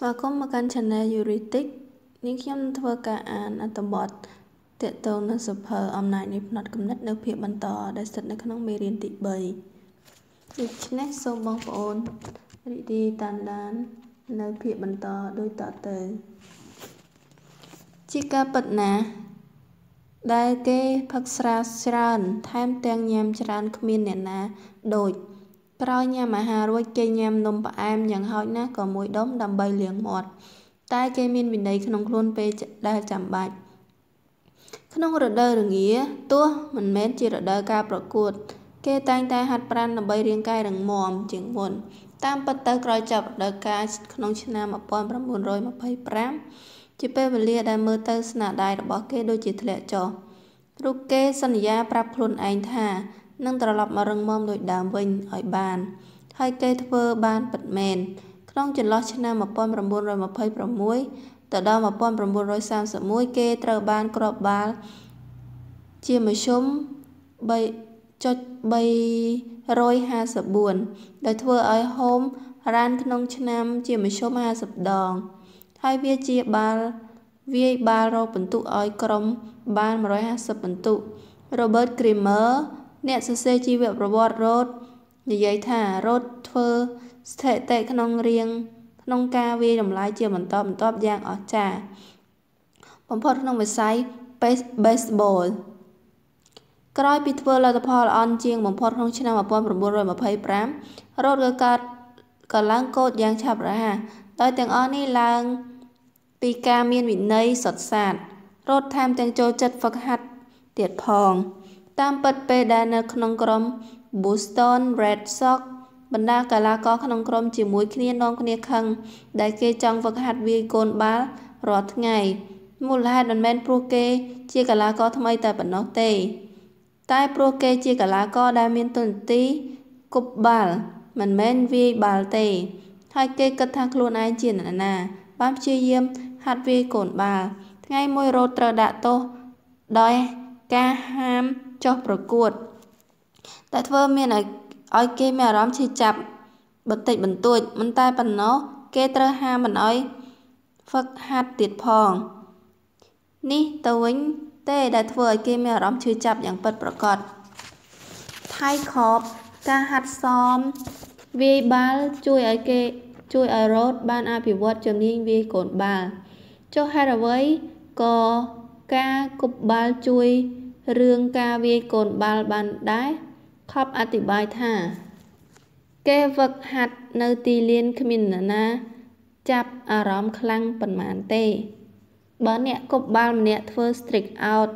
ស្វាគមន៍មកកាន់ Channel Yuritic នាងខ្ញុំនឹងធ្វើការអានអត្ថបទទាក់ទងនឹងសភៅអំណាចនៃផ្នត់គំនិតនៅភាគបន្តដែលស្ថិតនៅក្នុងមេរៀនទី3ដូច្នេះសូមបងប្អូនរីករាយតាមដាន នៅភាគបន្តដូចតទៅជាការពិតណាស់ដែលគេផឹកស្រាច្រើនថែមទាំងញ៉ាំច្រើនគ្មានអ្នកណាដូច ក្រោយញ៉ាំអាហាររួចគេញ៉ាំនំផ្អែមយ៉ាងហោចណាស់ក៏មួយដុំដើម្បីលាងមាត់តែគេមានវិន័យក្នុងខ្លួនពេលដែលចាំបាច់ក្នុងរដូវរងាទោះមិនមែនជារដូវការប្រកួត គេតែងតែហាត់ប្រាណដើម្បីរាងកាយរឹងមាំជាងមុនតាមពិតទៅក្រោយចប់រដូវកាលក្នុងឆ្នាំ1925ជាពេលវេលាដែលមើលទៅស្នាដៃរបស់គេដូចជាធ្លាក់ចុះរូបគេសន្យាប្រាប់ខ្លួនឯងថា នឹងត្រឡប់មករឹងមាំដូចដើមវិញឲ្យបាន ហើយគេធ្វើបានពិតមែនក្នុងចន្លោះឆ្នាំ1926ទៅដល់1931គេត្រូវបានគ្រាប់បាល់ជាមធ្យម3.354ដែលធ្វើឲ្យហូមរ៉ានក្នុងឆ្នាំជាមធ្យម50ដង ហើយវាជាបាល់វាយបាល់រកពិន្ទុឲ្យក្រុមបាន150ពិន្ទុ Robert Kramer អ្នកសរសេរជីវប្រវត្តិរ៉ូតនិយាយថារ៉ូតធ្វើស្ថិតិក្នុងរៀងក្នុងការវាយតម្លៃជាបន្តបន្ទាប់យ៉ាងអស្ចារ្យបំផុតក្នុងវិស័យ baseball ក្រោយពីធ្វើលទ្ធផលល្អន់ជាងបំផុតក្នុងឆ្នាំ1925រ៉ូតក៏កើតក៏ឡើងកោតយ៉ាងឆាប់រហ័សដោយទាំងអស់នេះឡើងពីការមានវិន័យសុទ្ធសាធរ៉ូតថែមទាំងចូលចិត្តហ្វឹកហាត់ទៀតផង តាមពិតពេលដែលនៅក្នុងក្រុម Boston Red Sox បណ្ដាកីឡាករក្នុងក្រុមជាមួយគ្នានាំគ្នាខឹងដែលគេចង់ហ្វឹកហាត់វាយកូនបាល់រាល់ថ្ងៃមូលហេតុមិនមែនព្រោះគេជាកីឡាករថ្មីតែប៉ុណ្ណោះទេ តែព្រោះគេជាកីឡាករដែលមានទុនទីគប់បាល់មិនមែនវាយបាល់ទេ ហើយគេគិតថាខ្លួនឯងជាអ្នកណា បានព្យាយាមហាត់វាយកូនបាល់ថ្ងៃមួយរ៉ូតត្រូវដាក់ទោសដោយការហាម ចុះប្រកួត តែធ្វើមានឲ្យឲ្យគេមានអារម្មណ៍ឈឺចាប់បន្តិចបន្តួចមិនតែប៉ុណ្ណោះគេត្រូវហាមមិនឲ្យហ្វឹកហាត់ទៀតផង នេះទៅវិញទេដែលធ្វើឲ្យគេមានអារម្មណ៍ឈឺចាប់យ៉ាងពិតប្រាកដថៃខបការហាត់សមវាយបាល់ជួយឲ្យគេជួយឲ្យរ៉ូតបានអភិវឌ្ឍជំនាញវាយកូនបាល់ចុះហេតុអ្វីក៏ការគប់បាល់ជួយ រឿងការវាយកូនបាល់បានដែរខប់អធិប្បាយថា គេវឹកហាត់នៅទីលានគ្មាននរណា ចាប់អារម្មណ៍ខ្លាំងប៉ុន្មានទេបើអ្នកគប់បាល់ម្នាក់ធ្វើ strike out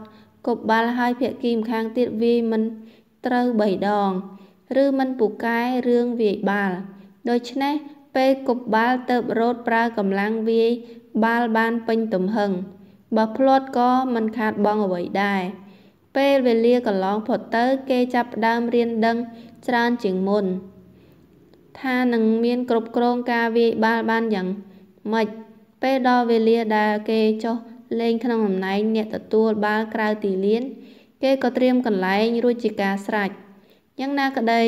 គប់បាល់ហើយភាគីម្ខាងទៀតវាយមិនត្រូវ3ដង ឬមិនពូកែរឿងវាយបាល់ដូច្នេះពេលគប់បាល់ទៅរត់ប្រើកម្លាំងវាយបាល់បានពេញទំហឹងបើភ្លាត់ក៏មិនខាតបង់អ្វីដែរ ពេលវេលាកន្លងផុតទៅ គេចាប់ផ្ដើមរៀនដឹងច្រើនជាងមុន ថានឹងមានគ្រប់គ្រងការវាយបាល់បានយ៉ាងម៉េចពេលដល់វេលាដែលគេចុះលេងក្នុងតំណែងអ្នកទទួលបាល់ក្រៅទីលាន គេក៏ត្រៀមកន្លែងរួចជាការស្រេចយ៉ាងណាក្តី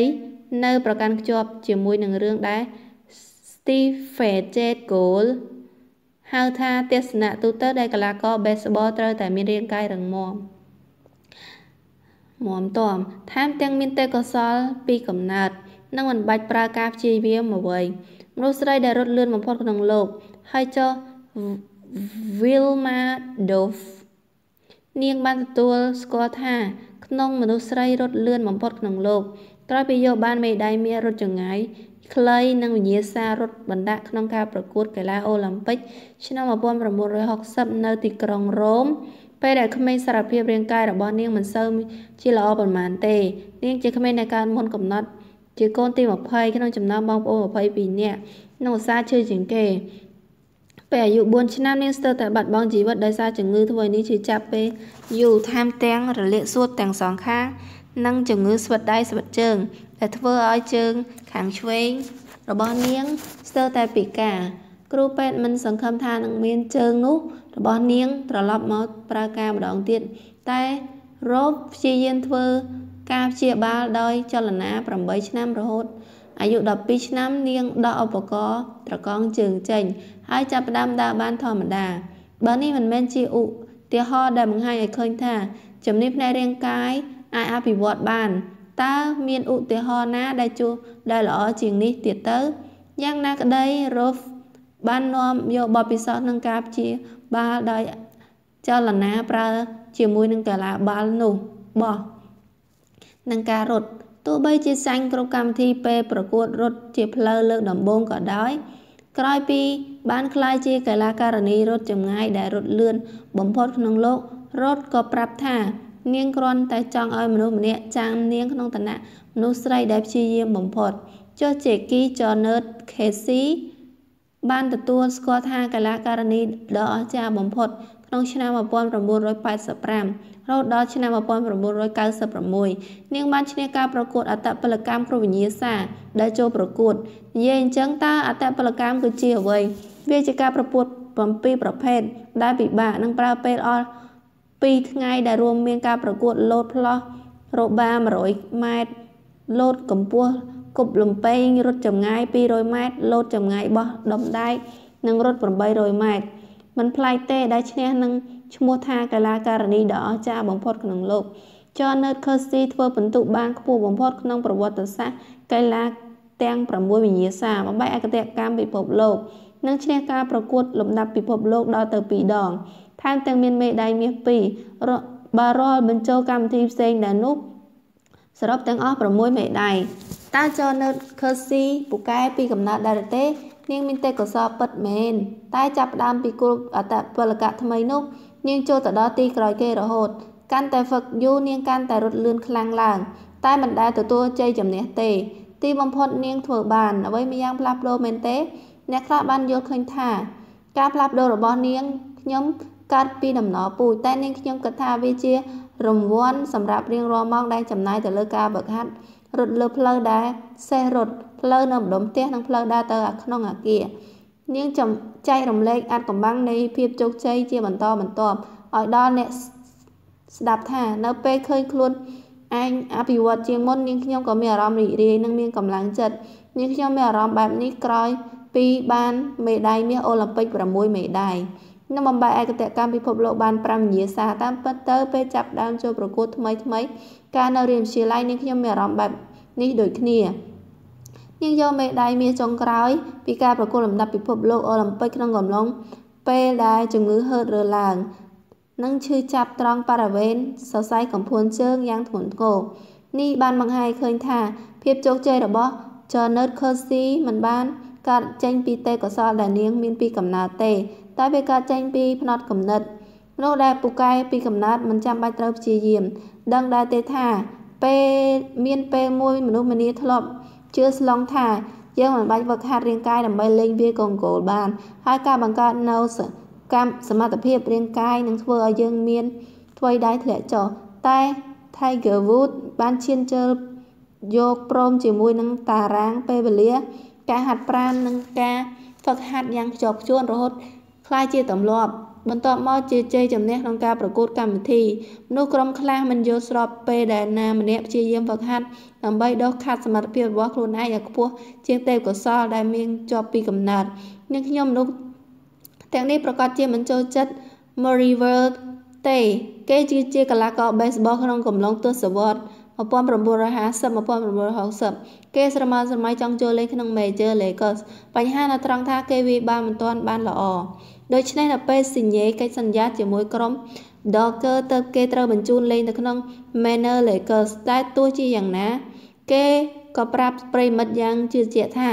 នៅប្រកាន់ខ្ជាប់ជាមួយនឹងរឿងដែល Steve Jade Goal ហៅថាទស្សនៈទូទៅដែលកីឡាករ baseball ត្រូវតែមានរាងកាយរឹងមាំ មាំទាំថែមទាំងមានទេពកោសល្យពីកំណើតនិងមិនបាច់ប្រើការព្យាយាមអ្វីមនុស្សស្រីដែលរត់លឿនបំផុតក្នុងលោកហើយចុះ Wilma Dove នាងបានទទួលស្គាល់ថា ក្នុងមនុស្សស្រីរត់លឿនបំផុតក្នុងលោកក្រោយពីយកបានមេដាយមាសរត់ចង្ងាយខ្លីនិងវិញ្ញាសារត់បណ្ដាក់ក្នុងការប្រកួតកីឡាអូឡ িম্প ិកឆ្នាំ1960នៅទីក្រុងរ៉ូម ពេលដែលក្មេងសារភាពរាងកាយរបស់នាងមិនសូវជាល្អប៉ុន្មានទេ នាងជាក្មេងដែលកើតមុនកំណត់ ជាកូនទី20ក្នុងចំណោមបងប្អូន22នាក់ក្នុងឧស្សាហ៍ជឿជាងគេពេលអាយុ4ឆ្នាំនាងស្ទើរតែបាត់បង់ជីវិតដោយសារជំងឺធ្វើឲ្យនាងឈឺចាប់ពេលយូរថែមទាំងរលាកសួតទាំងសងខាង និងជំងឺស្វិតដៃស្វិតជើង ដែលធ្វើឲ្យជើងខាងឆ្វេងរបស់នាងស្ទើរតែពិការ គ្រូពេទ្យមិនសង្ឃឹមថានឹងមានជើងនោះរបស់នាងត្រឡប់មកប្រើការម្ដងទៀតតែរ៉ូបព្យាយាមធ្វើការព្យាបាលដោយចលនា8ឆ្នាំរហូតអាអាយុ12ឆ្នាំនាងដកឧបករណ៍ត្រកងជើងចេញហើយចាប់ផ្ដើមដើរបានធម្មតាបើនេះមិនមែនជាឧទាហរណ៍ដែលបង្ហាញឲ្យឃើញថាជំនាញផ្នែករាងកាយអាចអភិវឌ្ឍបានតើមានឧទាហរណ៍ណាដែលជួដែលល្អជាងនេះទៀតទៅយ៉ាងណាក្តី Rolf បាននាំយកបទពិសោធន៍នឹងការព្យាបាលដោយចលនាប្រើជាមួយនឹងកីឡាបាល់នោះបោះនឹងការរត់ទោះបីជាសាញ់គ្រប់កម្មវិធីពេលប្រកួតរត់ជាផ្លូវលើកដំបូងក៏ដោយក្រោយពីបានក្លាយជាកីឡាករនីរត់ចម្ងាយដែលរត់លឿនបំផុតក្នុងលោក រត់ក៏ប្រាប់ថានាងគ្រាន់តែចង់ឲ្យមនុស្សម្នាក់ចាំនាងក្នុងឋានៈមនុស្សស្រីដែលព្យាយាមបំផុតចុះជេគីចនឺតខេស៊ី បានទទួលស្គាល់ថាកីឡាករនីដ៏អស្ចារ្យបំផុតក្នុងឆ្នាំ1985រហូតដល់ឆ្នាំ1996នាងបានឈ្នះការប្រកួតអត្តពលកម្មគ្រូវិញ្ញាសាដែលចូលប្រកួតនិយាយអញ្ចឹងតើអត្តពលកម្មគឺជាអ្វីវាជាការប្រកួត7ប្រភេទដែលពិបាកនឹងប្រើពេលអស់2ថ្ងៃដែលរួមមានការប្រកួតលោតផ្លោះរបា100ម៉ែត្រលោតកម្ពស់ គប់លំពែងរត់ចម្ងាយ200ម៉ែត្រលោតចម្ងាយបោះដុំដែកនិងរត់800ម៉ែត្រមិនប្លែកទេដែលឈ្នះនឹងឈ្មោះថាកីឡាករនីដ៏អស្ចារ្យបំផុតក្នុងលោក John Kersey ធ្វើពិន្ទុបានខ្ពស់បំផុតក្នុងប្រវត្តិសាស្ត្រកីឡាទាំង6វិញ្ញាសាបំបែកឯកតកម្មពិភពលោកនិងឈ្នះការប្រកួតលំដាប់ពិភពលោកដល់ទៅ2ដងថែមទាំងមានមេដាយមាស2បារលបញ្ចូលកម្មវិធីផ្សេងដែលនោះសរុបទាំងអស់6មេដាយ តើ John Kersey ពូកែពីកំណើតដែរទេ នាងមានទេពកោសល្យពិតមែនតែចាប់ផ្ដើមពីគោលអត្តពលកៈថ្មីនោះនាងចូលទៅដល់ទីក្រោយគេរហូត កាន់តែហ្វឹកយូរនាងកាន់តែរត់លឿនខ្លាំងឡើងតែមិនដែលទទួលជ័យជំនះទេ ទីបំផុតនាងធ្វើបានអ្វីម្យ៉ាងផ្លាស់ប្ដូរមែនទេ អ្នកខ្លះបានយល់ឃើញថា ការផ្លាស់ប្ដូររបស់នាងខ្ញុំកើតពីដំណរពូជតែនាងខ្ញុំគិតថាវាជារង្វាន់សម្រាប់រៀងរាល់ម៉ោងដែលចំណាយទៅលើការបើកហាត់ រត់លើផ្លូវដែលសេះរត់ផ្លូវនៅម្ដុំផ្ទះនិងផ្លូវដើរទៅក្នុងអាគារនាងចំចែករំលែកអាចកំបាំងនៃភាពជោគជ័យជាបន្តបន្ទាប់ឲ្យដល់អ្នកស្ដាប់ថានៅពេលឃើញខ្លួនឯងអភិវឌ្ឍជាងមុននាងខ្ញុំក៏មានអារម្មណ៍រីករាយនិងមានកម្លាំងចិត្តនាងខ្ញុំមានអារម្មណ៍បែបនេះក្រោយពីបានមេដាយមាសអូឡ িম্প ិក6មេដាយនៅបំបែឯកតកម្មពិភពលោកបាន5វិញ្ញាសាតាមពិតទៅពេលចាប់ដើមចូលប្រកួតថ្មីថ្មី ការនៅរៀនវិទ្យាល័យនាងខ្ញុំមានអារម្មណ៍បែបនេះដូចគ្នានាងយកមេដាយមាសចុងក្រោយពីការប្រកួតលំដាប់ពិភពលោកអូឡ িম্প ិកក្នុងកំឡុងពេលដែលជំងឺហឺតរើឡើងនិងឈឺចាប់ត្រង់បរិវេណសរសៃកំភួនជើងយ៉ាងធ្ងន់ធ្ងរនេះបានបង្ហាញឃើញថា ភាពជោគជ័យរបស់ Janet Kersey មិនបានកើតចេញពីទេពកោសល្យដែលនាងមានពីកំណើតទេ តែវាកើតចេញពីផ្នត់គំនិតមនុស្សដែលពូកែពីកំណើតមិនចាំបាច់ត្រូវព្យាយាម ដឹងដែរទេថាពេលមានពេលមួយមនុស្សម្នាធ្លាប់ជឿស្លងថាយើងមិនបាច់វឹកហាត់រាងកាយដើម្បីលេងវាយកងគោលបាន ហើយការបង្កើតនៅកម្មសមត្ថភាពរាងកាយនឹងធ្វើឲ្យយើងមានថ្វីដៃធ្លាក់ចុះតែ Tiger Woods បានឈានជើយកព្រមជាមួយនឹងតារាងពេលវេលា ការហាត់ប្រាណនិងការហ្វឹកហាត់យ៉ាងខ្ជាប់ខ្ជួនរហូតคล้ายជាទម្លាប់ បន្ទាប់មកជាជ័យជំនះក្នុងការប្រកួតកម្មវិធីមនុស្សក្រុមខ្លះមិនយល់ស្របពេលដែលណាម្នាក់ព្យាយាមហ្វឹកហាត់ដើម្បីដុសខាត់សមត្ថភាពរបស់ខ្លួនឯងឲ្យខ្ពស់ជាងទេពកោសលដែលមានជាប់ពីកំណើតនឹងខ្ញុំមនុស្សទាំងនេះប្រកាសជាមិនចូលចិត្ត Moriver ទេគេគឺជាកីឡាករបេសបលក្នុងកំឡុងទសវត្សរ៍1950-1960គេស្រមើស្រមៃចង់ចូលលេងក្នុង Major League បញ្ហានៅត្រង់ថាគេវាយបាល់មិនទាន់បានល្អ ដូច្នេះនៅពេលសញ្ញេកិច្ចសន្យាជាមួយក្រុម Docker ទៅគេត្រូវបញ្ជូនលេងទៅក្នុង Manor Lakers តែទោះជាយ៉ាងណា គេក៏ប្រាប់ប្រិមិត្តយ៉ាងជឿជាក់ថា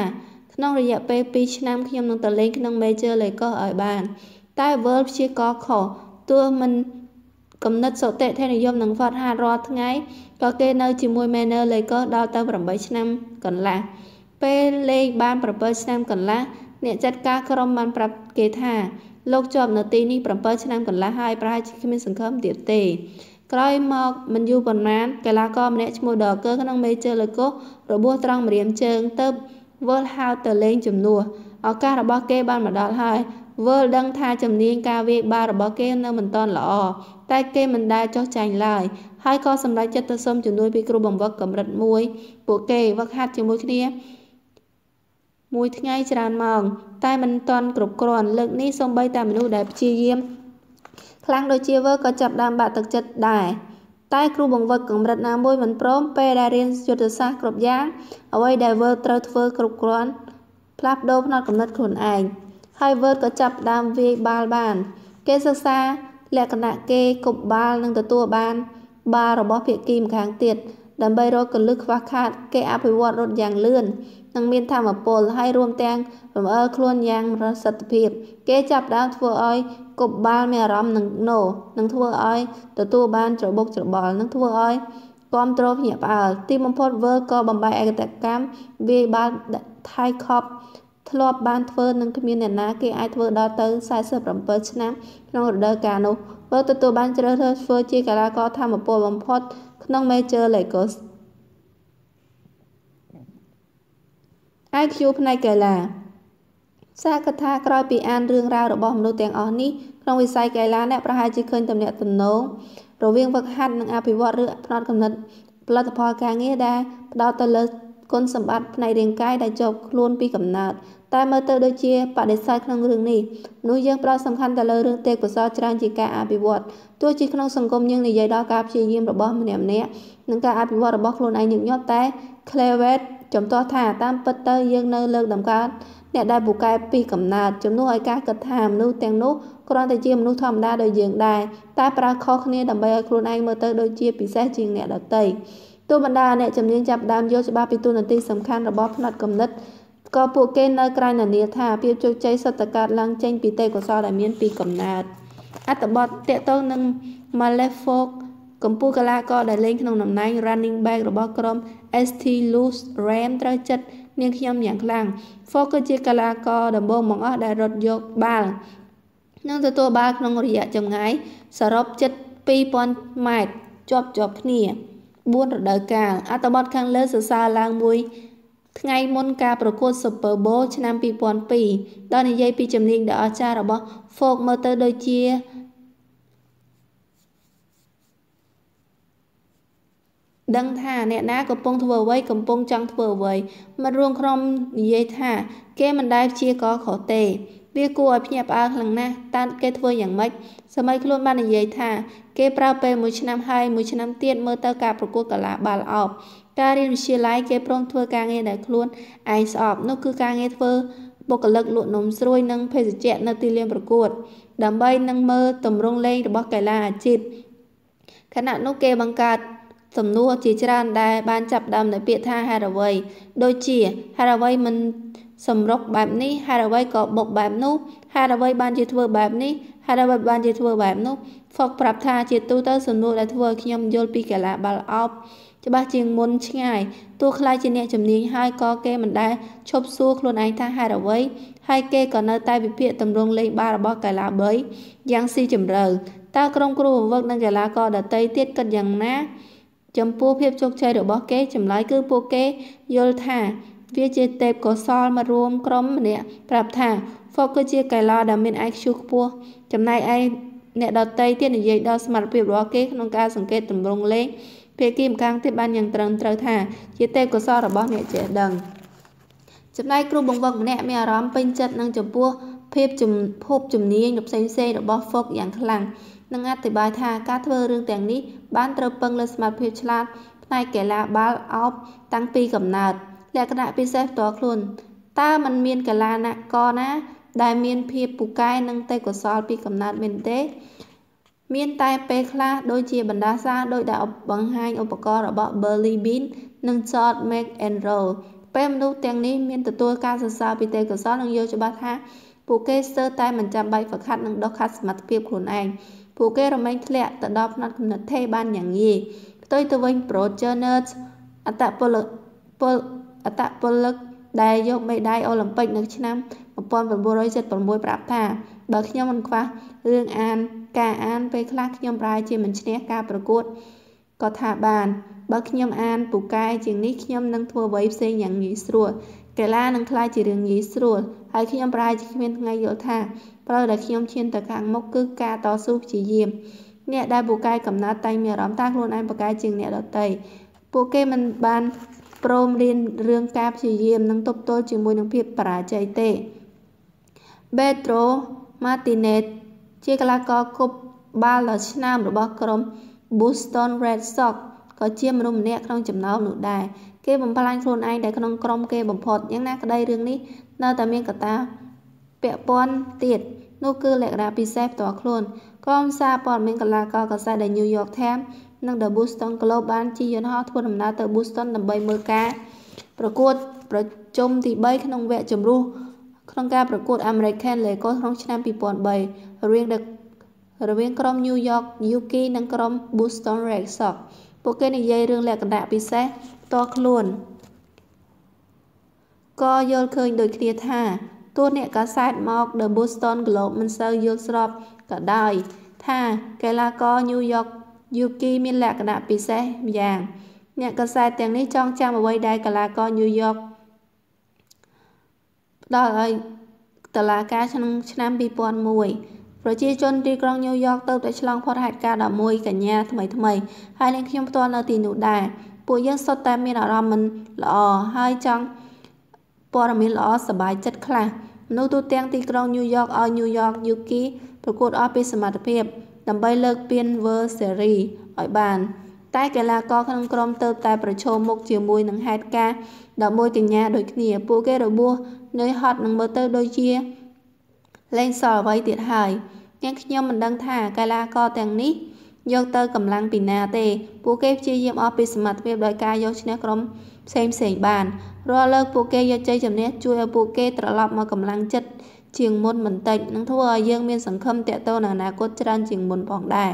ក្នុងរយៈពេល2ឆ្នាំខ្ញុំនឹងទៅលេងក្នុង Major League ឲ្យបាន តែ World ព្យាករខុសទោះមិនកំណត់សុតិធនិយមនឹងវត្តហាត់រាល់ថ្ងៃក៏គេនៅជាមួយ Manor League ដល់ទៅ8ឆ្នាំកន្លះពេលលេងបាន7ឆ្នាំកន្លះ អ្នកចាត់ការក្រុមបានប្រាប់គេថាលោកជាប់នៅទីនេះ7ឆ្នាំកន្លះហើយប្រហែលជាគ្មានសង្ឃឹមទៀតទេក្រោយមកមិនយូរប៉ុន្មានកីឡាករម្នាក់ឈ្មោះ Docker ក្នុង Major League របួសត្រង់ម្រាមជើងទៅវិលហៅទៅលេងជំនួសឱកាសរបស់គេបានមកដល់ហើយវិលដឹងថាជំនាញការវាយបាល់របស់គេនៅមិនទាន់ល្អតែគេមិនដែលចោះចាញ់ឡើយហើយក៏សម្រេចចិត្តទៅសុំជំនួយពីគ្រូបង្វឹកកម្រិត1ពួកគេវឹកហាត់ជាមួយគ្នា មួយថ្ងៃច្រើនម៉ោង តែមិនទាន់គ្រប់គ្រាន់លើកនេះសូម្បីតែមនុស្សដែលព្យាយាមខ្លាំងដូចជាវើក៏ចាប់ដើមបាក់ទឹកចិត្តដែរតែគ្រូបង្វឹកកម្រិតណាមួយមិនព្រមពេលដែលរៀនយុទ្ធសាស្ត្រគ្រប់យ៉ាងអ្វីដែលវើត្រូវធ្វើគ្រប់គ្រាន់ផ្លាស់ប្ដូរផ្នត់គំនិតខ្លួនឯងហើយវើក៏ចាប់ដើមវាយបាល់បាន គេសិក្សាលក្ខណៈគេគប់បាល់និងទទួលបានបាល់របស់ភាគីម្ខាងទៀតដើម្បីរកកលឹះខ្វះខាត គេអភិវឌ្ឍរត់យ៉ាងលឿន និងមានធម៌ពលហើយរួមទាំងរំអើខ្លួនយ៉ាងប្រសិទ្ធភាព គេចាប់ដើមធ្វើឲ្យកុបបាល់មានអារម្មណ៍នឹងណូនឹងធ្វើឲ្យទទួលបានច្របូកច្របល់នឹងធ្វើឲ្យគាំទ្រភ្ញាក់ផ្អើលទីបំផុតវើក៏បំបែកឯកតកម្មវាយបាល់ថៃខប់ធ្លាប់បានធ្វើនឹងគ្មានអ្នកណាគេអាចធ្វើដល់ទៅ47ឆ្នាំក្នុងរដូវកាលនោះវើទទួលបានជ្រើសរើសធ្វើជាកីឡាករធម្មពលបំផុតក្នុង Major League IQ ផ្នែកកីឡាសាកថាក្រោយពីអានរឿងរ៉ាវរបស់មនុស្សទាំងអស់នេះក្នុងវិស័យកីឡាអ្នកប្រហែលជាឃើញទំនាក់ទំនងរវាងវឹកហាត់និងអភិវឌ្ឍឬផ្នត់កំណត់ផលិតផលការងារដែលផ្ដោតទៅលើគុណសម្បត្តិផ្នែករាងកាយដែលជាប់ខ្លួនពីកំណើតតែមើលទៅដូចជាបដិសេធក្នុងរឿងនេះមនុស្សយើងផ្ដោតសំខាន់ទៅលើរឿងទេពកោសល្យច្រើនជាការអភិវឌ្ឍទោះជាក្នុងសង្គមយើងនិយាយដល់ការព្យាយាមរបស់ម្នាក់ម្នាក់និងការអភិវឌ្ឍរបស់ខ្លួនឯងញឹកញាប់តែ Clevet ចំទាស់ថាតាមពិតទៅយើងនៅលើកដំកើងអ្នកដែលពូកែពីកំណើតជំនួសឲ្យការគិតថាមនុស្សទាំងនោះគ្រាន់តែជាមនុស្សធម្មតាដូចយើងដែរតែប្រើខុសគ្នាដើម្បីឲ្យខ្លួនឯងមើលទៅដូចជាពិសេសជាងអ្នកដទៃទោះបណ្ដាអ្នកជំនាញចាប់ដើមយល់ច្បាស់ពីទូនាទីសំខាន់របស់ផ្នែកគំនិតក៏ពួកគេនៅក្រៅនានាថាភាពជោគជ័យសុទ្ធតែកើតឡើងចេញពីទេពកោសល្យដែលមានពីកំណើតអត្ថបទតកតងនឹង Malefok កម្ពុជាកីឡាករដែលលេងក្នុងតំណែង running back របស់ក្រុម ST Louis Ram ត្រូវចិត្តនាងខ្ញុំយ៉ាងខ្លាំង Fox គឺជាកីឡាករដំបូងបង្អស់ដែលរត់យកបាល់និងទទួលបាល់ក្នុងរយៈចម្ងាយសរុបជិត2000ម៉ែត្រជាប់ជាប់គ្នា4រដូវកាលអត្ថបទខាងលើសរសើរឡើងមួយថ្ងៃមុនការប្រកួត Super Bowl ឆ្នាំ2002ដោយនិយាយពីជំនាញដ៏អស្ចារ្យរបស់ Fox មើលទៅដូចជា ដឹងថាអ្នកណាកំពុងធ្វើអ្វីកំពុងចង់ធ្វើអ្វីមិត្តរួមក្រុមនិយាយថា គេមិនដែលព្យាករខុសទេ វាគួរឲ្យភ្ញាក់ផ្អើលខ្លាំងណាស់តើគេធ្វើយ៉ាងម៉េចសម័យខ្លួនបាននិយាយថា គេប្រើពេលមួយឆ្នាំហើយមួយឆ្នាំទៀតមើលទៅការប្រកួតកីឡាបាល់អោបការរៀនវិទ្យាល័យគេព្រមធ្វើការងារដែលខ្លួនឯងស្អប់នោះគឺការងារធ្វើបុគ្គលិកលក់នំស្រួយនិងភេសជ្ជៈនៅទីលានប្រកួត ដើម្បីនឹងមើលទម្រង់លេងរបស់កីឡាអាជីពខណៈនោះគេបង្កើត សំណួរជាច្រើនដែលបានចាប់ដើមដោយពាក្យថាហេតុអ្វីដូចជាហេតុអ្វីមិនសម្រុកបែបនេះហេតុអ្វីក៏បុកបែបនោះហេតុអ្វីបានជាធ្វើបែបនេះហេតុអ្វីបានជាធ្វើបែបនោះហ្វុកប្រាប់ថាជាទូទៅសំណួរដែលធ្វើឲ្យខ្ញុំយល់ពីកីឡាបាល់អោបច្បាស់ជាងមុនឆ្ងាយទោះខ្លាចជាអ្នកជំនាញហើយក៏គេមិនដែលឈប់សួរខ្លួនឯងថាហេតុអ្វីហើយគេក៏នៅតែវិភាគទម្រង់លេងបាល់របស់កីឡា3យ៉ាងស៊ីជម្រៅតើក្រុមគ្រូបង្វឹកនិងកីឡាករដទៃទៀតគិតយ៉ាងណា ចំពោះភាពជោគជ័យរបស់គេចម្លើយគឺពួកគេយល់ថា វាជាទេពកោសលមករួមក្រុមម្នាក់ប្រាប់ថា Fox គឺជាកីឡាដែលមាន IQ ខ្ពស់ចំណែកឯអ្នកដតីទៀតនិយាយដល់សមត្ថភាពរបស់គេក្នុងការសង្កេតទម្រង់លេខភាគីម្ខាងទៀតបានយ៉ាងត្រឹមត្រូវថាជាទេពកោសលរបស់អ្នកចេះដឹងចំណែកគ្រូបង្វឹកម្នាក់មានអារម្មណ៍ពេញចិត្តនឹងចំពោះភាពជំភពជំនាញផ្សេងៗរបស់ Fox យ៉ាងខ្លាំង និងអធិប្បាយថាការធ្វើរឿងទាំងនេះបានត្រូវពឹងលើសមត្ថភាពឆ្លាតផ្នែកកីឡាបាល់អោបតាំងពីកំណើតលក្ខណៈពិសេសផ្ទាល់ខ្លួនតើมันមានកីឡាណាកណា ដែលមានភាពពូកែនិងទេពកោសល្យពីកំណើតមែនទេ មានតែពេលខ្លះដូចជាបណ្ដាសាដោយដែលបង្ហាញឧបករណ៍របស់ Burley Bean និង George McEnroe ពេលមនុស្សទាំងនេះមានទទួលការសរសើរពីទេពកោសល្យនិងយល់ច្បាស់ថាពួកគេស្ទើរតែមិនចាំបាច់ហ្វឹកហាត់និងដុសខាត់សមត្ថភាពខ្លួនឯង ពួកគេរមែងធ្លាក់ទៅដល់ផ្នត់គំនិតថេបានយ៉ាងងាយផ្ទុយទៅវិញ Progeners អតពលពលអតពលិកដែលយកមេដាយអូឡ িম্প ិកនៅឆ្នាំ1976ប្រាប់ថាបើខ្ញុំមិនខ្វះរឿងអាន ការអានពេលខ្លះខ្ញុំប្រហែលជាមិនឈ្នះការប្រកួតក៏ថាបាន បើខ្ញុំអានពូកែជាងនេះខ្ញុំនឹងធ្វើអ្វីផ្សេងយ៉ាងងាយស្រួលកីឡានឹងក្លាយជារឿងងាយស្រួល ហើយខ្ញុំប្រហែលជាគ្មានថ្ងៃយល់ថាផ្លូវដែលខ្ញុំឈានទៅខាងមុខគឺការតស៊ូព្យាយាមអ្នកដែលពូកែកំណត់តែងមានអារម្មណ៍ថាខ្លួនឯងពូកែជាងអ្នកដទៃពួកគេមិនបានព្រមរៀនរឿងការព្យាយាមនិងទប់ទល់ជាមួយនឹងភាពបរាជ័យទេបេដ្រូម៉ាទីណេតជាកីឡាករគប់បាល់ដ៏ឆ្នើមរបស់ក្រុម Boston Red Sox ក៏ជាមនុស្សម្នាក់ក្នុងចំណោមនោះដែរ គេបំផ្លាញខ្លួនឯងដែលក្នុងក្រុមគេបំផុតយ៉ាងណាក្តីរឿងនេះនៅតែមានកត្តាពាក់ព័ន្ធទៀតនោះគឺលក្ខណៈពិសេសផ្ទាល់ខ្លួនក្រុមសារព័ត៌មានកីឡាករកាសែត The New York Times និង The Boston Globe បានជិះយន្តហោះធ្វើដំណើរទៅ Boston ដើម្បីមើលការប្រកួតប្រជុំទី3ក្នុងវគ្គជម្រុះក្នុងការប្រកួត American Lakers ក្នុងឆ្នាំ2003រវាងរវាងក្រុម New York Yankees និងក្រុម Boston Red Sox ពួកគេនិយាយរឿងលក្ខណៈពិសេស ផ្ទាល់ខ្លួនក៏យល់ឃើញដូចគ្នាថាទោះអ្នកកាសែតមក The Boston Globe មិនសូវយល់ស្របក៏ដោយថាកីឡាករ New York Yankees មានលក្ខណៈពិសេសយ៉ាង អ្នកកាសែតទាំងនេះចងចាំអ្វីដែលកីឡាករ New York ផ្ដល់ឲ្យតឡាការក្នុងឆ្នាំ2001ប្រជាជនទីក្រុងញូវយ៉កទៅតែឆ្លងផុតហេតុការណ៍11កញ្ញាថ្មីថ្មីហើយនឹងខ្ញុំផ្ទាល់នៅទីនោះដែរ ពួកយើងសុទ្ធតែមានអារម្មណ៍មិនល្អហើយចង់ព័ត៌មានល្អសប្បាយចិត្តខ្លះមនុស្សទូទាំងទីក្រុងញូវយ៉កឲ្យញូវយ៉កយូគីប្រកួតអស់ពីសមត្ថភាពដើម្បីលើកពាន World Series ឲ្យបាន តែកីឡាករក្នុងក្រុមទៅតែប្រឈមមុខជាមួយនឹងហេតុការណ៍11កញ្ញាដូចគ្នា ពួកគេរបួសនឿយហត់នឹងមើលទៅដូចជាលែងសល់អ្វីទៀតហើយទាំងខ្ញុំមិនដឹងថាកីឡាករទាំងនេះ យកទៅកម្លាំងពីណាទេពួកគេព្យាយាមអស់ពីសមត្ថភាពដោយការយកឈ្នះក្រុមផ្សេងផ្សេងបានរាល់លើកពួកគេយកជ័យជំនះជួយឲ្យពួកគេត្រឡប់មកកម្លាំងចិត្តជាងមុនបន្តិចនឹងធ្វើឲ្យយើងមានសង្ឃឹមតាក់ទងនឹងអនាគតច្រើនជាងមុនផងដែរ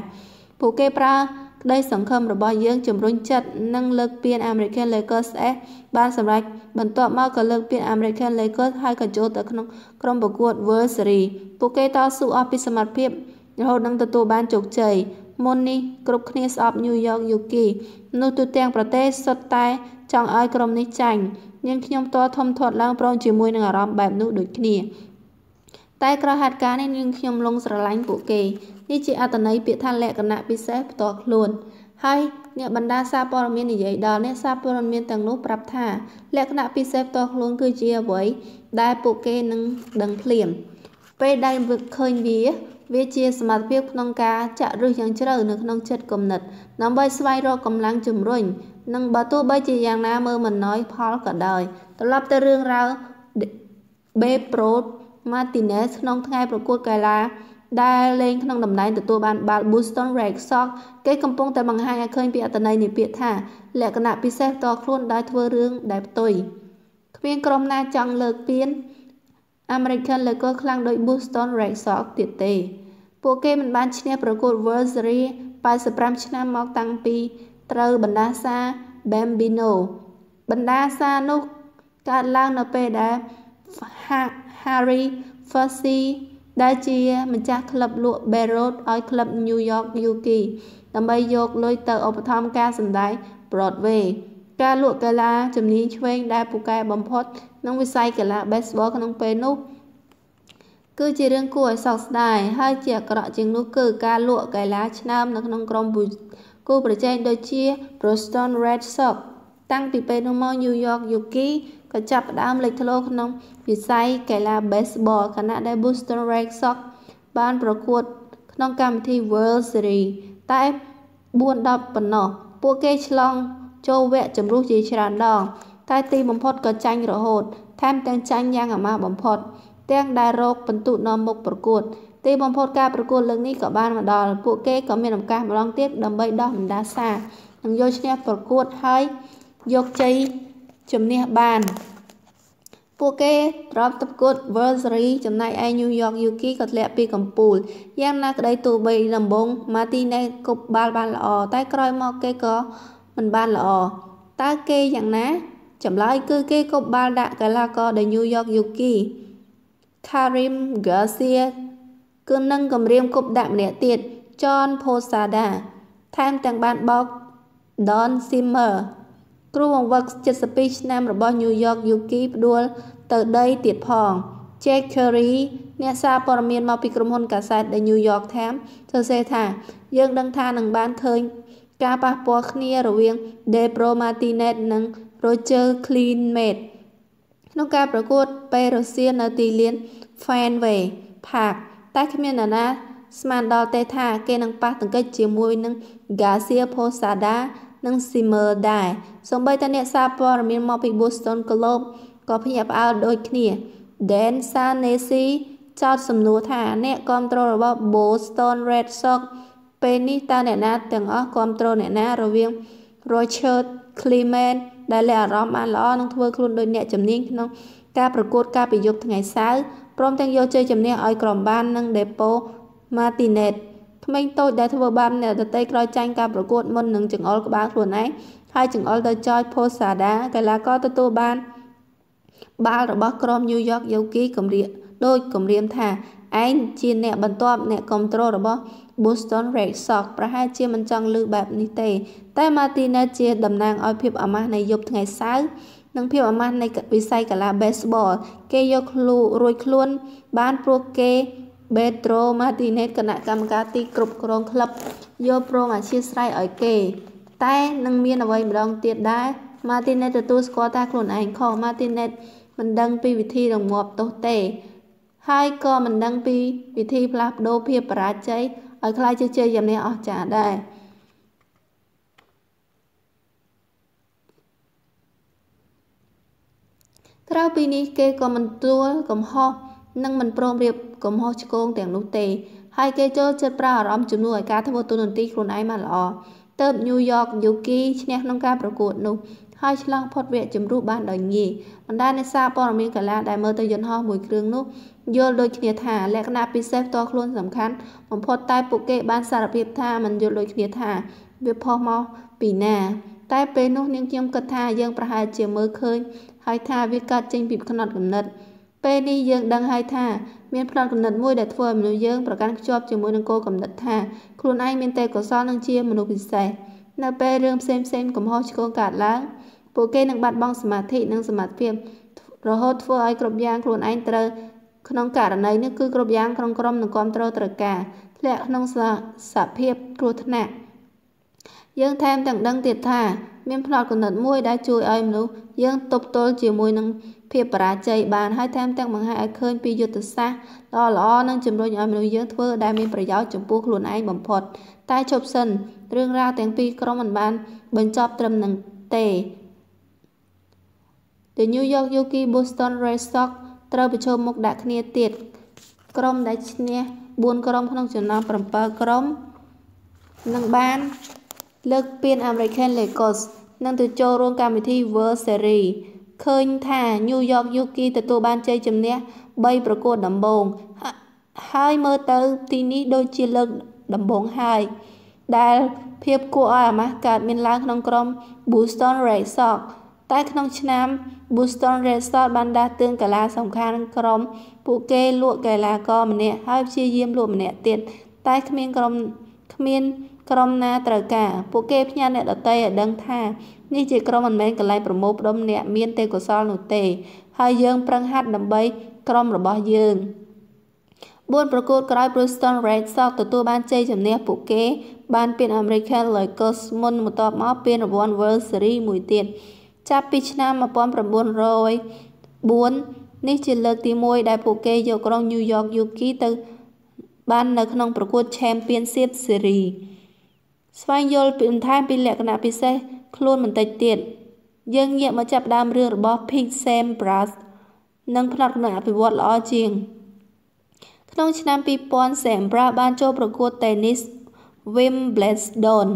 ពួកគេប្រើក្តីសង្ឃឹមរបស់យើងជំរុញចិត្តនិងលើកពាន American Lakers S បានសម្រេចបន្ទាប់មកក៏លើកពាន American Lakers ហើយក៏ចូលទៅក្នុងក្រុមប្រកួត World Series ពួកគេតស៊ូអស់ពីសមត្ថភាពរហូតនឹងទទួលបានជោគជ័យ មុននេះគ្រប់គ្នាស្អប់ New York Yankees នោះទូទាំងប្រទេសសុទ្ធតែចង់ឲ្យក្រុមនេះចាញ់នាងខ្ញុំផ្ទាល់ធំធាត់ឡើងព្រមជាមួយនឹងអារម្មណ៍បែបនោះដូចគ្នាតែក្រោយហេតុការណ៍នេះនាងខ្ញុំលងស្រឡាញ់ពួកគេនេះជាអត្ថន័យពាក្យថាលក្ខណៈពិសេសផ្ទាល់ខ្លួនហើយអ្នកបណ្ដាសារព័ត៌មាននិយាយដល់អ្នកសារព័ត៌មានទាំងនោះប្រាប់ថា លក្ខណៈពិសេសផ្ទាល់ខ្លួនគឺជាអ្វីដែលពួកគេនឹងដឹងភ្លាមពេលដែលឃើញវា វាជាសមត្ថភាពក្នុងការចាក់ឫសយ៉ាងជ្រៅនៅក្នុងចិត្តគំនិតដើម្បីស្វែងរកកម្លាំងជំរុញនិងបើទោះបីជាយ៉ាងណាមើលមិនណយផលក៏ដោយត្រឡប់ទៅរឿងរ៉ាវ Bepro Martinez ក្នុងថ្ងៃប្រកួតកីឡាដែលលេងក្នុងតំណែងទទួលបានបាល់ Boston Red Sox គេកំពុងតែបង្ហាញឲ្យឃើញពីអត្ថន័យនៃពាក្យថាលក្ខណៈពិសេសតខ្លួនដោយធ្វើរឿងដែលផ្ទុយគ្មានក្រុមណាចង់លើកពាន American Lakers ខ្លាំងដូច Boston Red Sox ទៀតទេ ពួកគេមិនបានឈ្នះប្រកួត World Series 85ឆ្នាំមកតាំងពីត្រូវបណ្ដាសា Bambino បណ្ដាសានោះកើតឡើងនៅពេលដែល Harry Fuzzy ដែលជាម្ចាស់ក្លឹបលក់ Barrett ឲ្យក្លឹប New York Yankees ដើម្បីយកលុយទៅឧបត្ថម្ភការសម្ដែង Broadway ការលក់កីឡាជំនាញឆ្វេងដែលពូកែបំផុតក្នុងវិស័យកីឡា baseball ក្នុងពេលនោះគឺជារឿងគួរឲ្យសោកស្ដាយហើយជាអាក្រក់ជាងនោះគឺការលក់កីឡាឆ្នើមនៅក្នុងក្រុមគូប្រជែងដូចជា Boston Red Sox តាំងពីពេលនោះមក New York Yankees ក៏ចាប់ផ្ដើមលេចធ្លោក្នុងវិស័យកីឡា baseball ខណៈដែល Boston Red Sox បានប្រកួតក្នុងកម្មវិធី World Series តែ4ដប់ប៉ុណ្ណោះពួកគេឆ្លងចូលវគ្គជម្រុះជាច្រើនដង តែទីបំផុតក៏ចាញ់រហូតថែមទាំងចាញ់យ៉ាងអាម៉ាស់បំផុត ទាំងដែលរកពិន្ទុនាំមុខប្រកួតទីបំផុតការប្រកួតលើកនេះក៏បានមកដល់ពួកគេក៏មានឱកាសម្ដងទៀតដើម្បីដោះបណ្ដាសានិងយកឈ្នះប្រកួតហើយយកជ័យជំនះបានពួកគេទ្រាំទឹកគុត World Series ចំណែកឯ New York Yankees ក៏ធ្លាក់ពីកំពូលយ៉ាងណាក្តីទោះបីដំបូង Martinez គប់បាល់បានល្អតែក្រោយមកគេក៏មិនបានល្អតើគេយ៉ាងណា ចម្លើយគឺគេគប់បាល់ដាក់កីឡាករ The New York Yankees Karim Garcia គឺនឹងគម្រាមគប់ដាក់ម្នាក់ទៀត John Posada ថែមទាំងបានបោក Don Simmer គ្រូបង្វឹក72ឆ្នាំរបស់ New York Yankees ផ្ដួលទៅដីទៀតផង Jack Curry អ្នកសារព័ត៌មានមកពីក្រុមហ៊ុនកាសែត The New York Times សរសេរថាយើងដឹងថានឹងបានឃើញការប៉ះពាល់គ្នារវាង Depro Martinez និង Roger Cleanmate ក្នុងការប្រកួតពេលរសៀលនៅទីលាន Fenway Park តែគ្មាននរណាស្មានដល់ទេថាគេនឹងប៉ះទង្គិចជាមួយនឹង Garcia Posada និង Simmer ដែរសូម្បីតែអ្នកសារព័ត៌មានមកពី Boston Globe ក៏ភ្ញាក់ផ្អើលដូចគ្នា Dan Sanesi ចោទសំណួរថាអ្នកគ្រប់គ្រងរបស់ Boston Red Sox ពេលនេះតើអ្នកណាទាំងអស់គ្រប់គ្រងអ្នកណារវាង Roger Clemens ដែលលះអារម្មណ៍បានល្អនឹងធ្វើខ្លួនដូចអ្នកជំនាញក្នុងការប្រកួតការពីយប់ថ្ងៃសៅរ៍ព្រមទាំងយកជ័យជំនះឲ្យក្រុមបាននឹង Depo Martinez ក្មេងតូចដែលធ្វើបាបអ្នកដទៃក្រោយចាញ់ការប្រកួតមុននឹងចង្អុលក្បាលខ្លួនឯងហើយចង្អុលទៅចោច Posada កីឡាករទទួលបានបាល់របស់ក្រុម New York Yankees គម្រាមដោយគម្រាមថាឯងជាអ្នកបន្ទាប់អ្នកគ្រប់គ្រងរបស់ Boston Red Sox ប្រហែលជាមិនចង់ឮបែបនេះទេ តែ Martinez ជាតំណាងឲ្យភាពអាម៉ាស់នៃយប់ថ្ងៃសៅរ៍និងភាពអាម៉ាស់នៃវិស័យកីឡា baseball គេយកខ្លួនរួចខ្លួន បានព្រោះគេ Pedro Martinez គណៈកម្មការទីគ្រប់គ្រងក្លឹបយកព្រមអធិស្ឋានឲ្យគេ តែនឹងមានអ្វីម្ដងទៀតដែរ Martinez ទទួលស្គាល់ថាខ្លួនឯងខុស Martinez មិនដឹងពីវិធីរងាប់ទោសទេ ហើយក៏មិនដឹងពីវិធីផ្លាស់ប្ដូរភាពបរាជ័យ ឲ្យខ្លាយជាជ័យជំនះអស្ចារ្យដែរក្រៅពីនេះគេក៏មិនទួលកំហុសនិងមិនព្រមរៀបកំហុសឆ្គងទាំងនោះទេ ហើយគេចូលចិត្តប្រើអារម្មណ៍ជំនួសឲ្យការធ្វើទូនាទីខ្លួនឯងបានល្អទៅញូវយ៉កយូគីឈ្នះក្នុងការប្រកួតនោះហើយឆ្លងផុតវគ្គជម្រុះបានដោយងាយបណ្ដាអ្នកសារព័ត៌មានកីឡាដែលមើលទៅយន្តហោះមួយគ្រឿងនោះ យល់ដូចគ្នាថាលក្ខណៈពិសេសផ្ទាល់ខ្លួនសំខាន់បំផុតតែពួកគេបានសារភាពថាមិនយល់ដូចគ្នាថាវាផុសមកពីណា តែពេលនោះនាងខ្ញុំគិតថាយើងប្រហែលជាមើលឃើញហើយថាវាកើតចេញពីផ្នត់គំនិតពេលនេះយើងដឹងហើយថាមានផ្នត់គំនិតមួយដែលធ្វើឲ្យមនុស្សយើងប្រកាន់ខ្ជាប់ជាមួយនឹងគោលគំនិតថាខ្លួនឯងមានទេពកោសល្យនិងជាមនុស្សពិសេសនៅពេលរឿងផ្សេងផ្សេងកំហុសឆ្គងកើតឡើងពួកគេនឹងបាត់បង់សមាធិនិងសមត្ថភាពរហូតធ្វើឲ្យគ្រប់យ៉ាងខ្លួនឯងត្រូវ ក្នុងករណីនេះគឺគ្រប់យ៉ាងក្នុងក្រុមនឹងគ្រប់គ្រងត្រូវការធ្លាក់ក្នុងសភាពគ្រោះថ្នាក់យើងថែមទាំងដឹងទៀតថាមានផ្នត់គំនិតមួយដែលជួយឲ្យមនុស្សយើងទប់ទល់ជាមួយនឹងភាពបរាជ័យបានហើយថែមទាំងបង្ហាញឲ្យឃើញពីយុទ្ធសាស្ត្រដ៏ល្អនិងជំរុញឲ្យមនុស្សយើងធ្វើដែលមានប្រយោជន៍ចំពោះខ្លួនឯងបំផុត តែជប់សិនរឿងរ៉ាវទាំងពីរក្រុមមិនបានបញ្ចប់ត្រឹមនឹងទេ The New York Yankees Boston Red Sox ត្រូវប្រឈមមុខដាក់គ្នាទៀតក្រុមដែលឈ្នះ4ក្រុមក្នុងចំណោម7ក្រុមនឹងបានលើកពាន American Lagos នឹងទៅចូលរួមកម្មវិធី World Series ឃើញថា New York Yankees ទទួលបានជ័យជំនះ3ប្រកួតដំបូងហើយមើលទៅទីនេះដូចជាលើកដំបូងហើយដែលភាពគួរឲ្យអាម៉ាស់កើតមានឡើងក្នុងក្រុម Boston Red Sox តែក្នុងឆ្នាំ Boston Red Sox បានដាស់តឿនកីឡាសំខាន់ក្រុម ពួកគេលក់កីឡាករម្នាក់ហើយព្យាយាមលក់ម្នាក់ទៀតតែគ្មានក្រុមគ្មានក្រុមណាត្រូវការពួកគេផ្ញើអ្នកដតីឲ្យដឹងថានេះជាក្រុមមិនមែនកន្លែងប្រមូលផ្ដុំអ្នកមានទេពកោសល្យនោះទេ ហើយយើងប្រឹងហាត់ដើម្បីក្រុមរបស់យើង4ប្រកួតក្រោយ Boston Red Sox ទទួលបានជ័យជំនះពួកគេ បានពាន American Lagos មុនបន្ទាប់មកពានរង្វាន់ World Series មួយទៀត ចាប់ពីឆ្នាំ1904នេះជាលើកទី1ដែលពួកគេយកក្រុង New York Yankees ទៅបាននៅក្នុងប្រកួត Championship Series ស្វែងយល់បន្ថែមពីលក្ខណៈពិសេសខ្លួនបន្តិចទៀតយើងងាកមកចាប់ដើមរឿងរបស់ Pete Sampras និងផ្នត់គំនិតអភិវឌ្ឍល្អជាង ក្នុងឆ្នាំ2000 Sampras បានចូលប្រកួត Tennis Wimbledon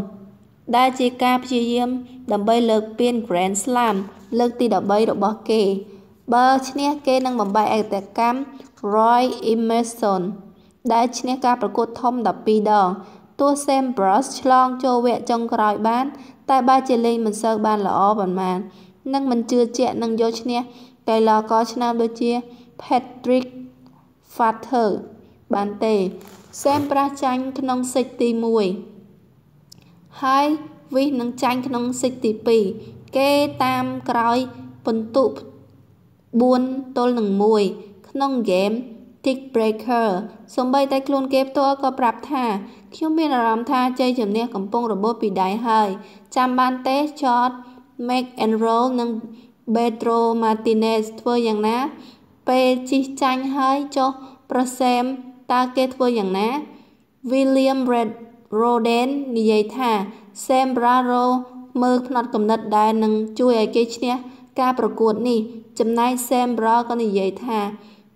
ដែលជាការព្យាយាមដើម្បីលើកពាន Grand Slam លើកទី13របស់គេ បើឈ្នះគេនឹងបំបែកឯកតកម្ម Roy Emerson ដែលឈ្នះការប្រកួតធំ12ដងទោះ Sam Brush ឆ្លងចូលវគ្គចុងក្រោយបាន តែបែរជាលេងមិនសូវបានល្អប៉ុន្មាននិងមិនជឿជាក់នឹងយកឈ្នះកីឡាករឆ្នើមដូចជា Patrick Father បានទេ Sam Brush ចាញ់ក្នុងសិចទី1 ហើយវិសនឹងចាញ់ក្នុងសិចទី2គេតាមក្រោយពិន្ទុ4ទល់នឹង1ក្នុងហ្គេម Tick Breaker សំបីតែខ្លួនគេផ្ទាល់ក៏ប្រាប់ថាខ្ញុំមានអារម្មណ៍ថាជ័យជំនះកំពុងរបូតពីដៃហើយ ចាំបានទេចត McEnroe និង Pedro Martinez ធ្វើយ៉ាងណា ពេលជិះចាញ់ហើយចុះប្រសេមតើគេធ្វើយ៉ាងណា William Roden និយាយថា Sam Braro មើលផ្នត់គំនិតដែលនឹងជួយឲ្យគេឈ្នះការប្រកួតនេះ ចំណែក Sam Bra ក៏និយាយថា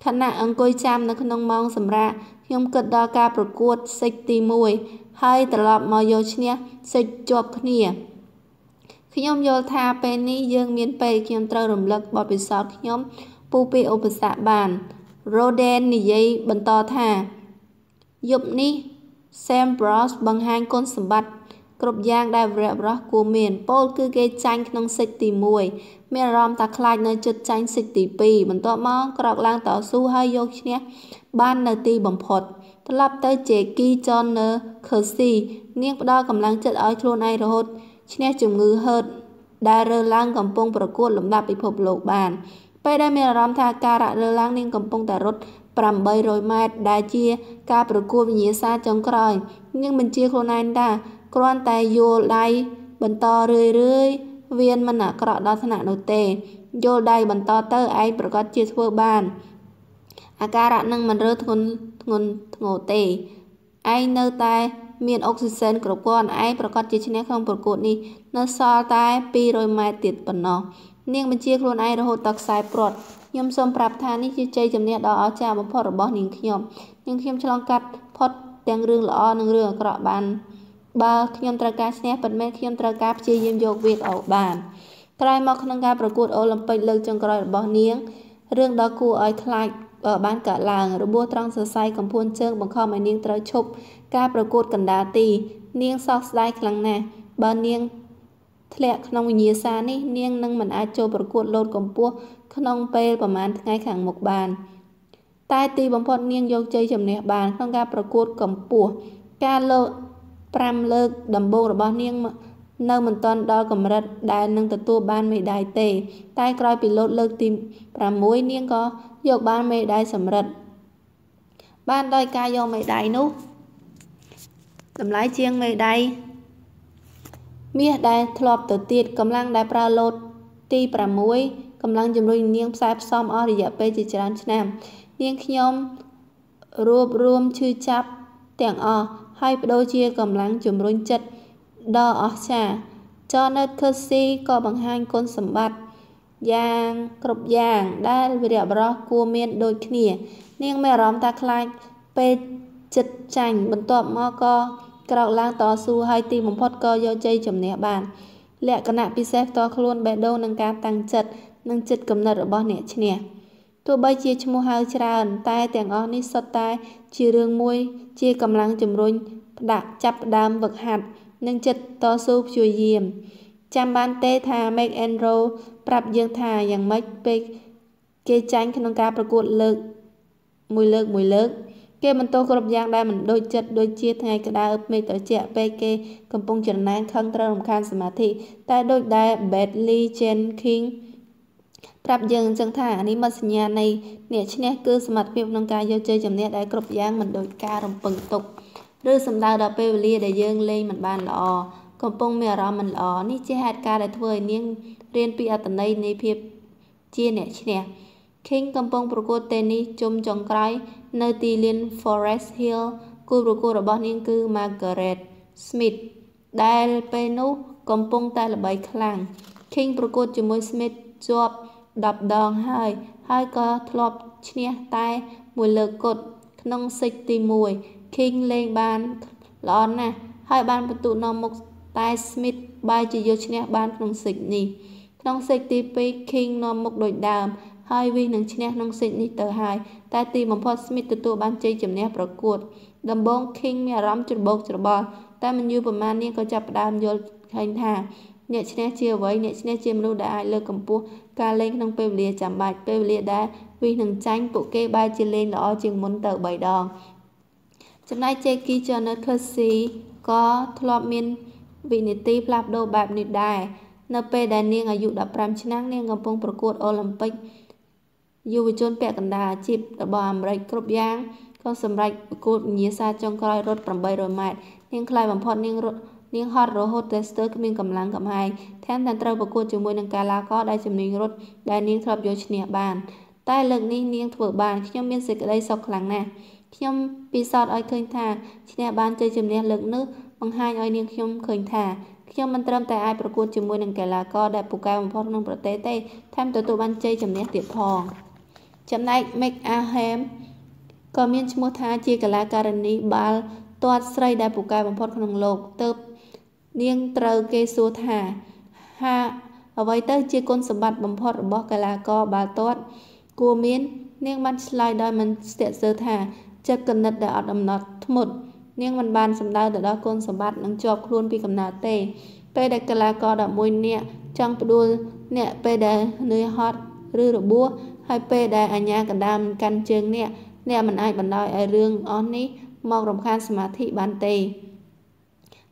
ខណៈអង្គុយចាំនៅក្នុងម៉ោងសម្រាកខ្ញុំគិតដល់ការប្រកួតសិចទី1ហើយត្រឡប់មកយកឈ្នះសិចជាប់គ្នាខ្ញុំយល់ថាពេលនេះយើងមានពេលខ្ញុំត្រូវរំលឹកបទពិសោធន៍ខ្ញុំពូពីឧបសគ្គបាន Roden និយាយបន្តថាយប់នេះ Sam Bros បង្ហាញគុណសម្បត្តិគ្រប់យ៉ាងដែលវរៈបរោះគួរមានពោលគឺគេចាញ់ក្នុងសិចទី1មានអារម្មណ៍ថាខ្លាចនៅជិតចាញ់សិចទី2បន្ទាប់មកក្រោកឡើងតស៊ូហើយយកឈ្នះបាននៅទីបំផុតត្រឡប់ទៅ Jackie Joyner Kersey នាងផ្ដល់កម្លាំងចិត្តឲ្យខ្លួនឯងរហូតឈ្នះជំងឺហឺតដែលរើឡើងកំពុងប្រកួតលំដាប់ពិភពលោកបានពេលដែលមានអារម្មណ៍ថាការររើឡើងនាងកំពុងតែរត់ 800ម៉ែត្រដែលជាការប្រកួតវិញ្ញាសាចុងក្រោយនាងបញ្ជាខ្លួនឯងថាគ្រាន់តែយល់ដៃបន្តរឿយរឿយវានមិនអាក្រក់ដល់ថ្នាក់នោះទេយល់ដៃបន្តទៅឯងប្រកាសជាធ្វើបាន អាការៈនឹងមិនរើធ្ងន់ធ្ងន់ធ្ងរទេឯងនៅតែមានអុកស៊ីសែនគ្រប់គ្រាន់ឯងប្រកាសជាឈ្នះក្នុងប្រកួតនេះនៅសល់តែ200ម៉ែត្រទៀតប៉ុណ្ណោះនាងបញ្ជាខ្លួនឯងរហូតដល់ខ្សែព្រាត់ ខ្ញុំសូមប្រាប់ថានេះជាជ័យជំនះដ៏អស្ចារ្យបំផុតរបស់នាងខ្ញុំនាងខ្ញុំឆ្លងកាត់ផុតទាំងរឿងល្អនិងរឿងអាក្រក់បានបើខ្ញុំត្រូវការឈ្នះពិតមែនខ្ញុំត្រូវការព្យាយាមយកវាឲ្យបានក្រោយមកក្នុងការប្រកួតអូឡ িম্প ិកលើកចុងក្រោយរបស់នាងរឿងដ៏គួរឲ្យខ្លាចបានកើតឡើងរបួសត្រង់សរសៃកំភួនជើងបង្ខំឲ្យនាងត្រូវឈប់ការប្រកួតកណ្ដាលទី នាងសោកស្ដាយខ្លាំងណាស់បើនាងធ្លាក់ក្នុងវិញ្ញាសានេះនាងនឹងមិនអាចចូលប្រកួតលោតកម្ពស់ ក្នុងពេលប្រមាណថ្ងៃខាងមុខបាន តែទីបំផុតនាងយកជ័យជំនះបានក្នុងការប្រកួតកម្ពស់ការលោត5លើកដំបូងរបស់នាងនៅមិនទាន់ដល់កម្រិតដែលនឹងទទួលបានមេដាយទេ តែក្រោយពីលោតលើកទី6នាងក៏យកបានមេដាយសម្រិតបានដោយការយកមេដាយនោះតម្លៃជាងមេដាយមាសដែលធ្លាប់ទៅទៀតកម្លាំងដែលប្រើលោតទី6 កម្លាំងជំរុញនាងផ្សាយផ្សំអស់រយៈពេលជាច្រើនឆ្នាំ នាងខ្ញុំរួបរวมឈឺចាប់ទាំងអស់ហើយបដូរជាកម្លាំងជំរុញចិត្តដ៏អស្ចារ្យ Janet Kersey ក៏បង្ហាញគុណសម្បត្តិយ៉ាងគ្រប់យ៉ាងដែលវីរៈបរោះគួរមានដូចគ្នា នាងមានអារម្មណ៍ថាខ្លាចពេលចិត្តចាញ់បន្ទាប់មកក៏ក្រោកឡើងតស៊ូហើយទីបំផុតក៏យកជ័យជំនះបានលក្ខណៈពិសេសផ្ទាល់ខ្លួនបេះដូងនឹងការតាំងចិត្ត និងចិត្តគំនិតរបស់អ្នកឈ្នះទោះបីជាឈ្មោះហៅច្រើន តែទាំងអស់នេះសុទ្ធតែជារឿងមួយជាកម្លាំងជំរុញផ្ដាក់ចាប់ផ្ដើមវឹកហាត់និងចិត្តតស៊ូព្យាយាម ចាំបានទេថា Make Enro ប្រាប់យើងថាយ៉ាងម៉េចពេលគេចាញ់ក្នុងការប្រកួតលើកមួយលើកមួយលើកគេបន្ទោសគ្រប់យ៉ាងដែលមិនដូចចិត្តដូចជាថ្ងៃក្តៅមេឃត្រជាក់ពេលគេកំពុងច្រណែនខឹងត្រូវរំខានសមាធិតែដូចដែល Badly Jenkins ប្រាប់យើងអញ្ចឹងថានេះមកសញ្ញានៃអ្នកឈ្នះគឺសមត្ថភាពក្នុងការយកជ័យជំនះដែលគ្រប់យ៉ាងមិនដូចការរំពឹងទុកឬសំដៅដល់ពេលវេលាដែលយើងលេងមិនបានល្អកំពុងមានអារម្មណ៍មិនល្អនេះជាហេតុការណ៍ដែលធ្វើឲ្យនាងរៀនពីអត្តន័យនៃភាពជាអ្នកឈ្នះ King កំពុងប្រកួតតេនីសជុំចុងក្រោយនៅទីលាន Forest Hill គូប្រកួតរបស់នាងគឺ Margaret Smith ដែលពេលនោះកំពុងតែល្បីខ្លាំង King ប្រកួតជាមួយ Smith ជាប់ 10ដងហើយ ហើយក៏ធ្លាប់ឈ្នះតែមួយលើកគត់ក្នុងសិចទី1 King លេងបានល្អណាស់ហើយបានបន្ទុនាំមុខតែ Smith បែរជាយកឈ្នះបានក្នុងសិចនេះក្នុងសិចទី2 King នាំមុខដូចដើម ហើយវិសនឹងឈ្នះក្នុងសិចនេះទៅហើយតែទីបំផុត Smith ទទួលបានជ័យជំនះប្រកួត ដំបូង King មានអារម្មណ៍ច្របូកច្របល់តែមិនយូរប៉ុន្មាននាងក៏ចាប់ផ្ដើមយល់ឃើញថាអ្នកឈ្នះជាអ្វីអ្នកឈ្នះជាមនុស្សដែលអាចលើកកម្ពស់ ការលេងក្នុងពេលវេលាចាំបាច់ពេលវេលាដែលវិសនឹងចាញ់ពួកគេបែរជាលេងល្អជាងមុនទៅ3ដងចំណែក Jackie Joyner Kersey ក៏ធ្លាប់មានវិនិតិផ្លាស់ប្ដូរបែបនេះដែរនៅពេលដែលនាងអាយុ15ឆ្នាំនាងកំពុងប្រកួតអូឡ িম্প ិកយុវជនពាក់កណ្ដាលអាជីពរបស់អាមេរិកគ្រប់យ៉ាងក៏សម្រេចប្រកួតវិញ្ញាសាចុងក្រោយរត់800ម៉ែត្រនាងខ្លាចបំផុតនាងរត់ នាងហត់រហូតតែស្ទើរគ្មានកម្លាំងកំហែងថែមទាំងត្រូវប្រកួតជាមួយនឹងកាឡាករដែលជំនាញរត់ដែលនាងធ្លាប់យកឈ្នះបាន តែលើកនេះនាងធ្វើបានខ្ញុំមានសេចក្តីសុខខ្លាំងណាស់ខ្ញុំពិសោធន៍ឲ្យឃើញថាឈ្នះបានជ័យជំនះលើកនេះបង្ហាញឲ្យនាងខ្ញុំឃើញថាខ្ញុំមិនត្រឹមតែអាចប្រកួតជាមួយនឹងកីឡាករដែលពូកែបំផុតក្នុងប្រទេសទេថែមទទួលបានជ័យជំនះទៀតផងចំណែក Make Ahem ក៏មានឈ្មោះថាជាកីឡាការិនីបាល់ទាត់ស្រីដែលពូកែបំផុតក្នុងលោកទៅ នាងត្រូវគេសួរថាហាអ្វីទៅជាគុណសម្បត្តិបំផុតរបស់កីឡាករបាល់ទាត់គួរមាន នាងបានឆ្លើយដោយមិនស្ទាក់ស្ទើរថាចិត្តកណិតដែលអត់អំណត់ធ្មត់នាងមិនបានសម្ដៅទៅដល់គុណសម្បត្តិនឹងជាប់ខ្លួនពីកំណើតទេ ពេលដែលកីឡាករ11នាក់ចង់ផ្ដួលអ្នកពេលដែលនឿយហត់ឬរបួសហើយពេលដែលអាញាកណ្ដាលកាន់ជើងអ្នកអ្នកមិនអាចបណ្ដោយឲ្យរឿងអស់នេះមករំខានសមាធិបានទេ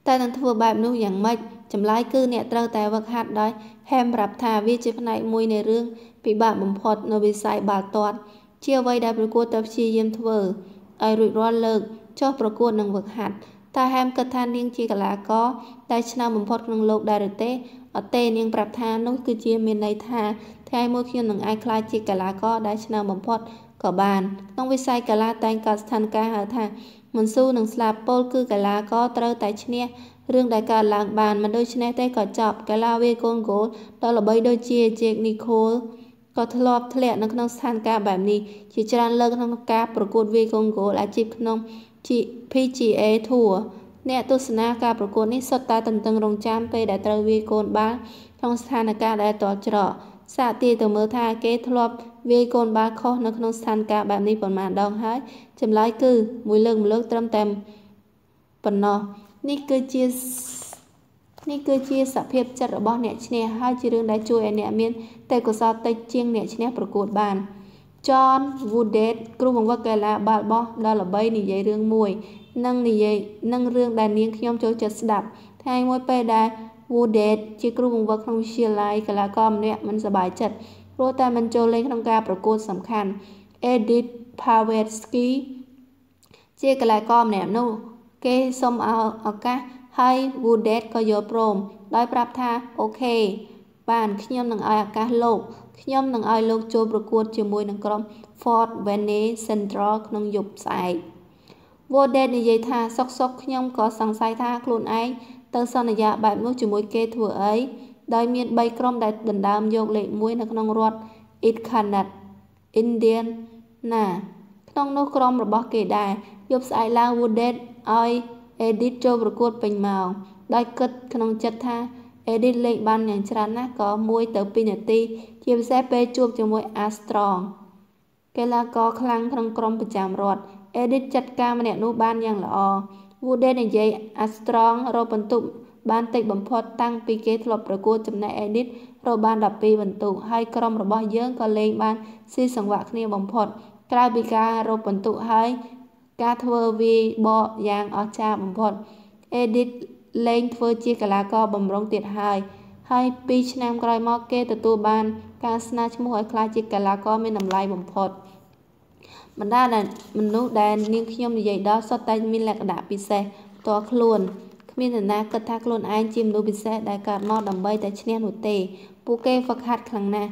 តែនឹងធ្វើបែបនោះយ៉ាងម៉េចចម្លើយគឺអ្នកត្រូវតែវឹកហាត់ដោយហែមប្រាប់ថាវាជាផ្នែកមួយនៃរឿងពិបាកបំផុតនៅវិស័យបាល់ទាត់ជាអ្វីដែលប្រកួតតែព្យាយាមធ្វើឲ្យរួចរាល់លើកចុះប្រកួតនឹងវឹកហាត់តើហែមគិតថានាងជាកីឡាករដែលឆ្នើមបំផុតក្នុងលោកដែរឬទេអត់ទេនាងប្រាប់ថានោះគឺជាមានន័យថាថ្ងៃមួយខ្ញុំនឹងអាចក្លាយជាកីឡាករដែលឆ្នើមបំផុតក៏បានក្នុងវិស័យកីឡាតែងកើតស្ថានភាពហៅថា មិនស៊ូនឹងស្លាប់ពលគឺកីឡាករត្រូវតែឈ្នះរឿងដែលកើតឡើងបានមិនដូច្នេះទេក៏ចប់កីឡាវាយកូនហ្គោលដ៏ល្បីដូចជាជេកនីខូលក៏ធ្លាប់ធ្លាក់នៅក្នុងស្ថានភាពបែបនេះជាច្រើនលើកក្នុងការប្រកួតវាយកូនហ្គោលអាជីពក្នុង PGA Tour អ្នកទស្សនាការប្រកួតនេះសុទ្ធតែទន្ទឹងរង់ចាំពេលដែលត្រូវវាយកូនបាល់ក្នុងស្ថានភាពដែលតច្រកសាកទាយទៅមើលថាគេធ្លាប់ វាយកូនបាល់ខុសនៅក្នុងស្ថានភាពបែបនេះប៉ុន្មានដងហើយចម្លើយគឺមួយលើកម្លើកត្រឹមតែប៉ុណ្ណោះនេះគឺជានេះគឺជាសភាពចិត្តរបស់អ្នកឈ្នះហើយជារឿងដែលជួយឲ្យអ្នកមានទេពកោសល្យតិចជាងអ្នកឈ្នះប្រកួតបាន John Woodett គ្រូបង្វឹកកីឡាបាល់បោះដ៏ល្បីនិយាយរឿងមួយនឹងនិយាយនឹងរឿងដែលនាងខ្ញុំចូលចិត្តស្ដាប់ថ្ងៃមួយពេលដែល Woodett ជាគ្រូបង្វឹកក្នុងវិទ្យាល័យកីឡាករម្នាក់មិនសប្បាយចិត្ត ព្រោះតែមិនចូលលេងក្នុងការប្រកួតសំខាន់ Edith Pawetsky ជាកីឡាករម្នាក់នោះ គេសុំឲ្យឱកាសហើយ Woodett ក៏យល់ព្រម ដោយប្រាប់ថាអូខេបានខ្ញុំនឹងឲ្យឱកាសលោកខ្ញុំនឹងឲ្យលោកចូលប្រកួតជាមួយនឹងក្រុម Fort Wayne Central ក្នុងយប់ស្អែក Woodett និយាយថាសុកសុកខ្ញុំក៏សង្ស័យថាខ្លួនឯងទៅសន្យាបែបនោះជាមួយគេធ្វើអី ដោយមាន3ក្រុមដែលដណ្ដើមយកលេខ1នៅក្នុងរដ្ឋ Itkanet Indian ណាក្នុងនោះក្រុមរបស់គេដែរយប់ស្អែកឡើង Woodett ឲ្យ Edith ចូលប្រកួតពេញម៉ោងដោយគិតក្នុងចិត្តថា Edith លេងបានយ៉ាងច្រើនណាស់ក៏1ទៅ2នាទី ជាពិសេសពេលជួបជាមួយ Armstrong កីឡាករខ្លាំងក្នុងក្រុមប្រចាំរដ្ឋ Edith ចាត់ការម្នាក់នោះបានយ៉ាងល្អ Woodett និយាយ Armstrong រកបន្ទុក បានតិចបំផុតតាំងពីគេធ្លាប់ប្រកួតចំណែក Edith រកបាន12បន្ទុកហើយក្រុមរបស់យើងក៏លេងបានស៊ីសង្វាក់គ្នាបំផុត ក្រៅពីការរកបន្ទុកហើយការធ្វើវាយបកយ៉ាងអស្ចារ្យបំផុត Edith លែងធ្វើជាកីឡាករបំរុងទៀតហើយហើយ2ឆ្នាំក្រោយមកគេទទួលបានការស្នើឈ្មោះឲ្យក្លាយជាកីឡាករមានតម្លៃបំផុតបណ្ដាដែលមនុស្សដែលនាងខ្ញុំនិយាយដល់សុទ្ធតែមានលក្ខណៈពិសេសផ្ទាល់ខ្លួន គ្មាននរណាគិតថាខ្លួនឯងជាមនុស្សពិសេសដែលកើតមកដើម្បីតែឈ្នះនោះទេ ពួកគេហ្វឹកហាត់ខ្លាំងណាស់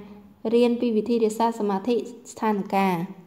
រៀនពីវិធីរក្សាសមាធិស្ថានភាព